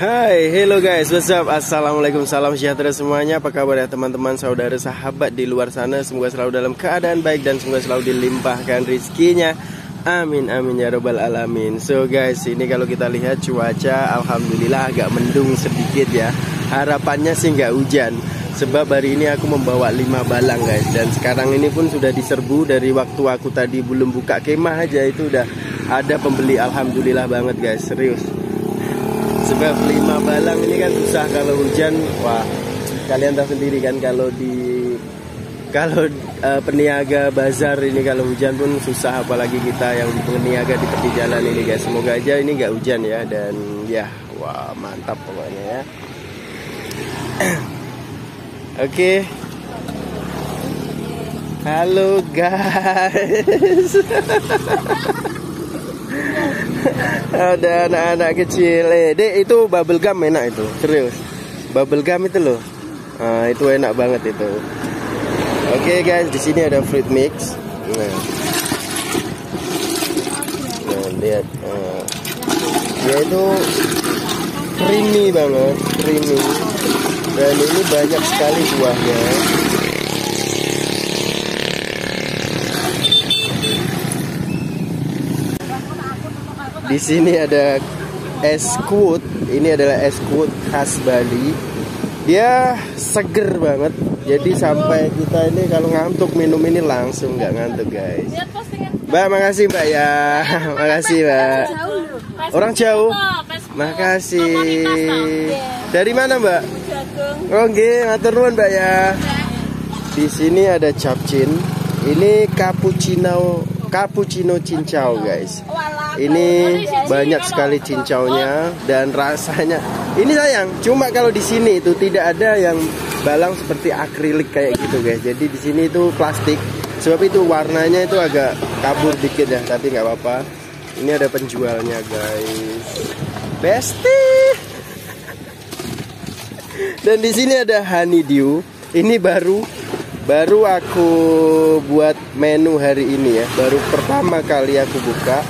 Hai, hello guys, what's up? Assalamualaikum, salam sejahtera semuanya. Apa kabar ya teman-teman, saudara, sahabat di luar sana? Semoga selalu dalam keadaan baik dan semoga selalu dilimpahkan rizkinya Amin, amin ya robbal alamin. So guys, ini kalau kita lihat cuaca Alhamdulillah agak mendung sedikit ya. Harapannya sih nggak hujan. Sebab hari ini aku membawa 5 balang guys. Dan sekarang ini pun sudah diserbu Dari waktu aku tadi belum buka kemah aja Itu udah ada pembeli. Alhamdulillah banget guys, serius sebab lima balang ini kan susah kalau hujan. Wah kalian tahu sendiri kan kalau di kalau uh, peniaga bazar ini kalau hujan pun susah. Apalagi kita yang peniaga di tepi jalan ini guys. Semoga aja ini nggak hujan ya. Dan ya wah mantap pokoknya ya. Oke. Okay. halo guys ada anak-anak kecil. Eh dek itu bubble gum enak itu. Serius bubble gum itu loh. Nah, itu enak banget itu. Oke okay, guys di sini ada fruit mix. Nah, nah lihat. Nah. dia itu creamy banget creamy. Dan ini banyak sekali buahnya Di sini ada es kut. Ini adalah es kut khas Bali. Dia seger banget. Jadi sampai kita ini kalau ngantuk minum ini langsung nggak ngantuk guys. Mbak, makasih Mbak ya. makasih Mbak. Orang jauh. Makasih. Dari mana Mbak? Oh nggih, ngatur nuwun Mbak ya. Di sini ada capcin. Ini cappuccino cappuccino cincau guys ini banyak sekali cincaunya dan rasanya ini sayang cuma kalau di sini itu tidak ada yang balang seperti akrilik kayak gitu guys. Jadi di sini itu plastik. Sebab itu warnanya itu agak kabur dikit ya tapi nggak apa-apa. Ini ada penjualnya guys. Besti. Dan di sini ada honeydew ini baru baru aku buat menu hari ini ya. Baru pertama kali aku buka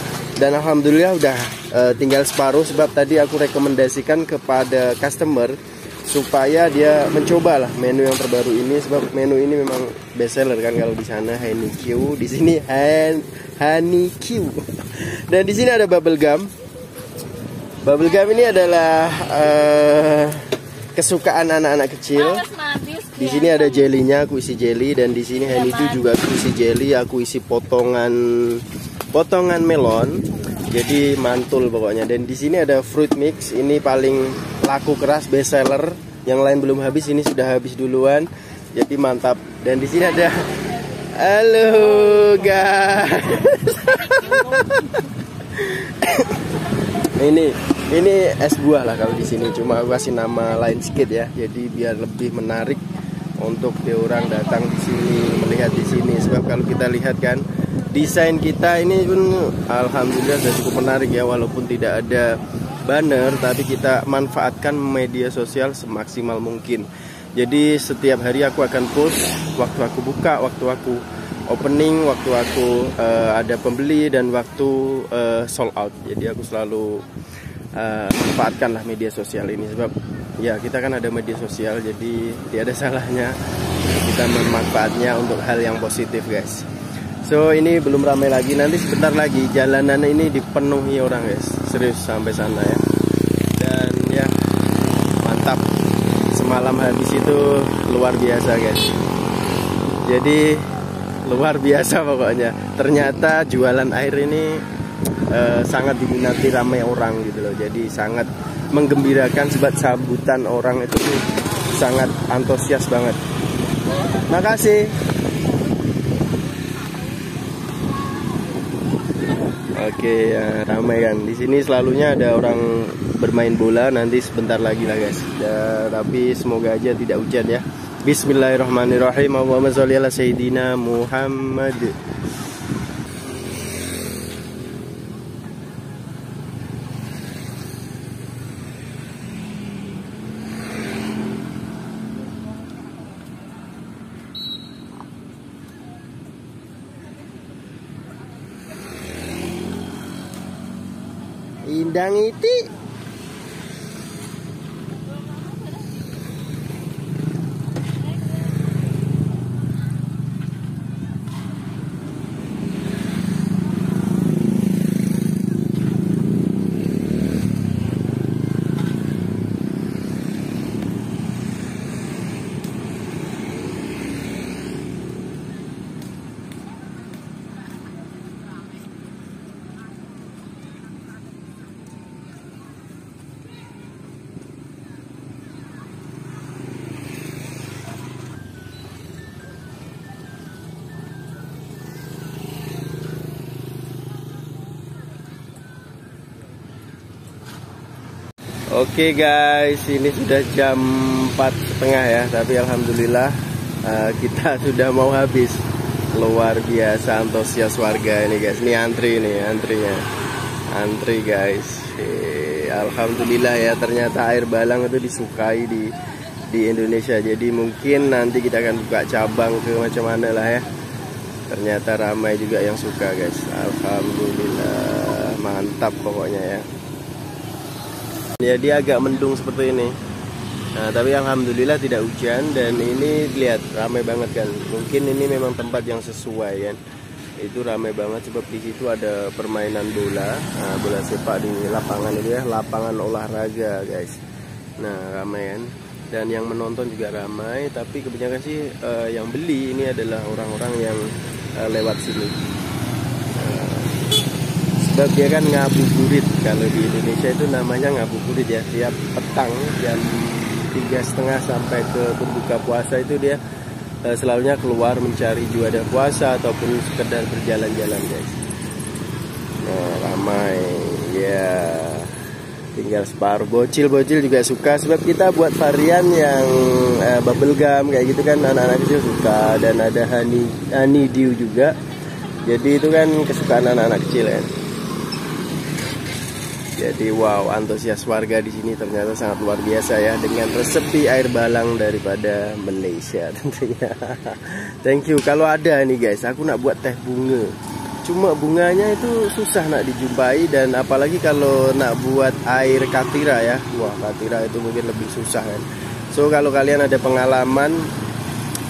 dan alhamdulillah udah uh, tinggal separuh. Sebab tadi aku rekomendasikan kepada customer supaya dia mencoba lah menu yang terbaru ini. Sebab menu ini memang best seller kan kalau di sana. Honey Q. Di sini Honey Q. Dan di sini ada bubble gum. Bubble gum ini adalah uh, kesukaan anak-anak kecil. Di sini ada jelinya, aku isi jelly dan di sini Hen itu juga aku isi jelly, aku isi potongan potongan melon. Jadi mantul pokoknya. Dan di sini ada fruit mix, ini paling laku keras best seller. Yang lain belum habis, ini sudah habis duluan. Jadi mantap. Dan di sini ada Halo guys. ini ini es buah lah kalau di sini cuma aku kasih nama lain sedikit ya jadi biar lebih menarik untuk di orang datang di sini melihat di sini sebab kalau kita lihat kan desain kita ini pun alhamdulillah sudah cukup menarik ya walaupun tidak ada banner tapi kita manfaatkan media sosial semaksimal mungkin. Jadi setiap hari aku akan post waktu aku buka waktu aku opening waktu aku uh, ada pembeli dan waktu uh, sold out. Jadi aku selalu uh, manfaatkan lah media sosial ini. Sebab ya kita kan ada media sosial jadi tidak ada salahnya kita memanfaatnya untuk hal yang positif guys so ini belum ramai lagi. Nanti sebentar lagi jalanan ini dipenuhi orang guys. Serius sampai sana ya. Dan ya mantap. Semalam habis itu luar biasa guys. Jadi luar biasa pokoknya. Ternyata jualan air ini uh, sangat diminati ramai orang gitu loh. Jadi sangat menggembirakan sebab sambutan orang itu sangat antusias banget. Makasih. Oke, ya, ramai kan. Di sini selalunya ada orang bermain bola. Nanti sebentar lagi lah guys. Ya, tapi semoga aja tidak hujan ya. Bismillahirrahmanirrahim. Allahumma sholli ala sayyidina Muhammad. Indang itu Oke guys, ini sudah jam 4 setengah ya, tapi alhamdulillah uh, kita sudah mau habis. Luar biasa antusias warga ini guys. Ini antri nih, antrinya. Antri guys. E, alhamdulillah ya, ternyata air balang itu disukai di di Indonesia. Jadi mungkin nanti kita akan buka cabang ke macam mana lah ya. Ternyata ramai juga yang suka guys. Alhamdulillah, mantap pokoknya ya ya dia agak mendung seperti ini. Nah, tapi alhamdulillah tidak hujan dan ini lihat ramai banget kan. Mungkin ini memang tempat yang sesuai kan. Itu ramai banget sebab di situ ada permainan bola. Nah, bola sepak di lapangan itu ya lapangan olahraga guys. Nah ramai kan. Dan yang menonton juga ramai tapi kebanyakan sih uh, yang beli ini adalah orang-orang yang uh, lewat sini kan ngabuburit. Kalau di Indonesia itu namanya ngabuburit ya. Tiap petang jam tiga setengah sampai ke berbuka puasa itu dia uh, selalunya keluar mencari juada puasa ataupun sekedar berjalan-jalan guys. Nah ramai. Ya tinggal separuh. Bocil-bocil juga suka. Sebab kita buat varian yang uh, bubble gum kayak gitu kan. Anak-anak kecil suka. Dan ada honey honey dew juga. Jadi itu kan kesukaan anak-anak kecil ya jadi wow, antusias warga di sini ternyata sangat luar biasa ya dengan resepi air balang daripada Malaysia tentunya. Thank you. Kalau ada nih guys, aku nak buat teh bunga. Cuma bunganya itu susah nak dijumpai dan apalagi kalau nak buat air katira ya. Wah, katira itu mungkin lebih susah kan. So kalau kalian ada pengalaman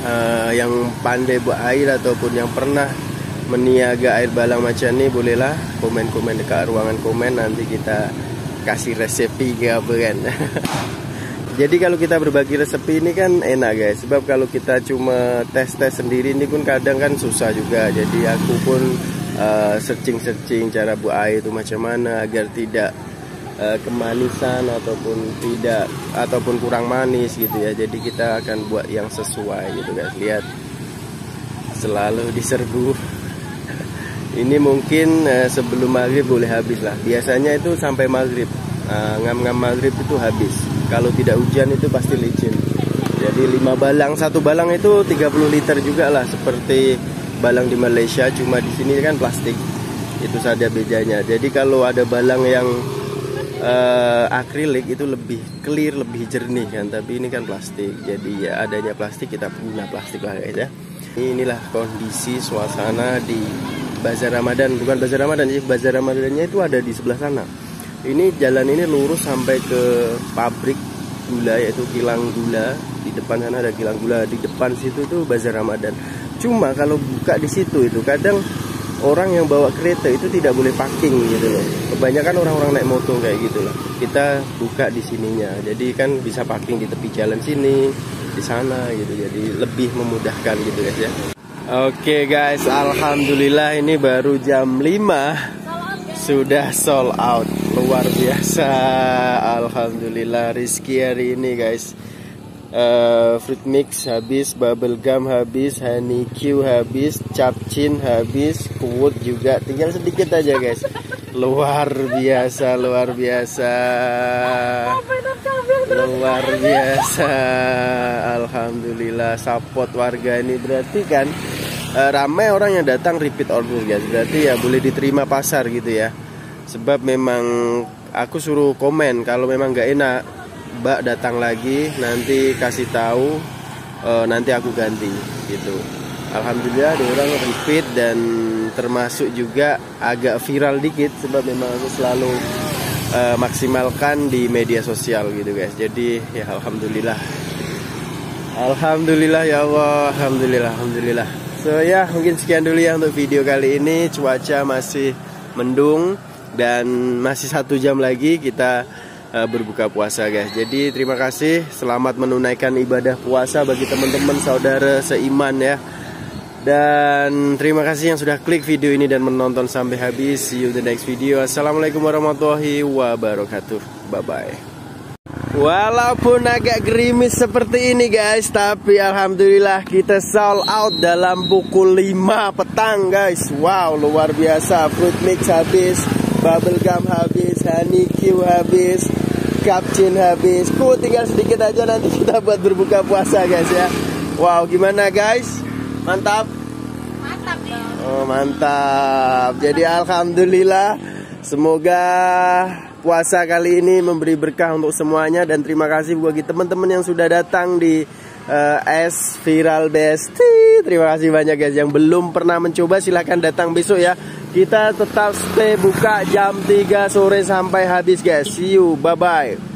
uh, yang pandai buat air ataupun yang pernah meniaga air balang macam ni bolehlah komen-komen dekat ruangan komen nanti kita kasih resepi ke apa kan. Jadi kalau kita berbagi resepi ini kan enak guys sebab kalau kita cuma tes-tes sendiri ini pun kadang kan susah juga. Jadi aku pun uh, searching-searching cara buat air itu macam mana agar tidak uh, kemanisan ataupun tidak ataupun kurang manis gitu ya. Jadi kita akan buat yang sesuai gitu guys. Lihat selalu diserbu ini mungkin uh, sebelum maghrib boleh habis lah. Biasanya itu sampai maghrib. Uh, ngam-ngam maghrib itu habis. Kalau tidak hujan itu pasti licin. Jadi lima balang satu balang itu 30 liter juga lah. Seperti balang di Malaysia cuma di sini kan plastik. Itu saja bedanya. Jadi kalau ada balang yang uh, akrilik itu lebih clear lebih jernih kan. Tapi ini kan plastik. Jadi ya adanya plastik kita punya plastik lah guys ya. Inilah kondisi suasana di Bazar Ramadan. Bukan Bazar Ramadan sih Bazar Ramadannya itu ada di sebelah sana. Ini jalan ini lurus sampai ke pabrik gula yaitu kilang gula. Di depan sana ada kilang gula. Di depan situ tuh Bazar Ramadan. Cuma kalau buka di situ itu kadang orang yang bawa kereta itu tidak boleh parking gitu loh. Kebanyakan orang-orang naik motor kayak gitu loh. Kita buka di sininya. Jadi kan bisa parking di tepi jalan sini di sana gitu. Jadi lebih memudahkan gitu guys ya Oke okay guys, alhamdulillah ini baru jam 5 sudah sold out. Luar biasa. Alhamdulillah rizki hari ini guys. Uh, fruit mix habis, bubble gum habis, honey Q habis, capcin habis, kuut juga. Tinggal sedikit aja guys. Luar biasa, luar biasa. Luar biasa. Alhamdulillah support warga ini berarti kan uh, ramai orang yang datang repeat order guys. Berarti ya boleh diterima pasar gitu ya. Sebab memang aku suruh komen kalau memang nggak enak mbak datang lagi nanti kasih tahu uh, nanti aku ganti gitu. Alhamdulillah ada orang repeat dan termasuk juga agak viral dikit sebab memang aku selalu uh, maksimalkan di media sosial gitu guys. Jadi ya Alhamdulillah. Alhamdulillah ya Allah. Alhamdulillah Alhamdulillah So ya mungkin sekian dulu ya untuk video kali ini. Cuaca masih mendung Dan masih satu jam lagi kita uh, berbuka puasa guys. Jadi terima kasih. Selamat menunaikan ibadah puasa bagi teman-teman saudara seiman ya. Dan terima kasih yang sudah klik video ini dan menonton sampai habis. See you in the next video. Assalamualaikum warahmatullahi wabarakatuh. Bye bye Walaupun agak gerimis seperti ini guys Tapi Alhamdulillah kita sold out dalam pukul 5 petang guys Wow luar biasa Fruit mix habis Bubble gum habis Honey Q habis kapcin habis. Ku tinggal sedikit aja nanti kita buat berbuka puasa guys ya. Wow, gimana guys? Mantap. Mantap ya. Oh, mantap. Jadi alhamdulillah semoga puasa kali ini memberi berkah untuk semuanya dan terima kasih bagi teman-teman yang sudah datang di uh, S Viral Besti. Terima kasih banyak guys yang belum pernah mencoba silahkan datang besok ya. Kita tetap stay buka jam 3 sore sampai habis guys. See you. Bye bye.